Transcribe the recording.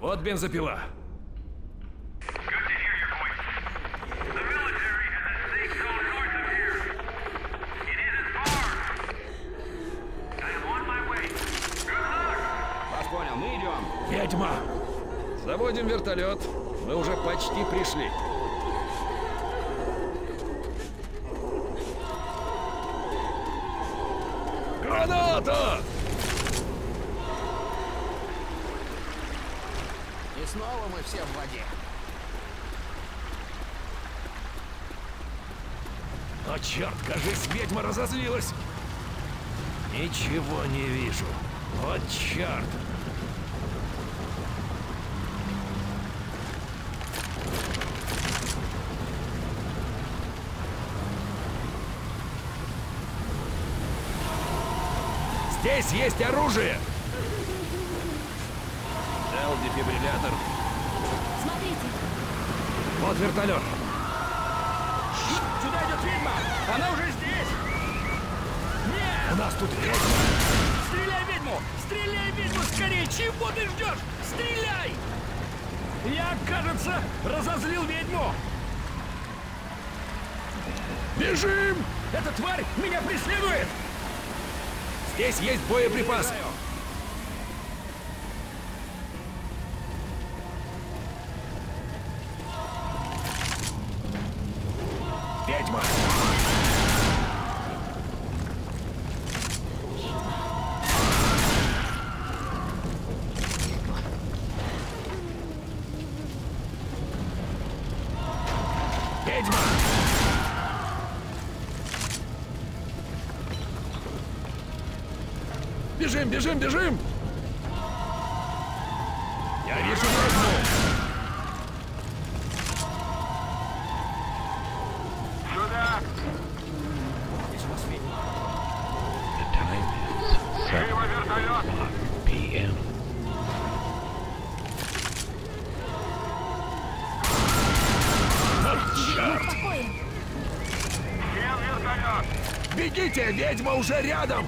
Вот бензопила. Вас понял, мы идем. Ведьма! Заводим вертолет. Мы уже почти пришли. Граната! И снова мы все в воде. О, черт, кажись, ведьма разозлилась. Ничего не вижу. Вот черт. Здесь есть оружие! Дефибриллятор. Смотрите, Вот вертолет. Сюда идет ведьма! Она уже здесь! У нас тут ведьма. Стреляй ведьму! Стреляй ведьму скорее! Чего ты ждешь? Стреляй! Я, кажется, разозлил ведьму! Бежим! Эта тварь меня преследует! Здесь есть боеприпасы. Ведьма! Ведьма! Бежим, бежим, бежим! Я вижу ведьму! p.m. вертолет. Бегите, ведьма уже рядом!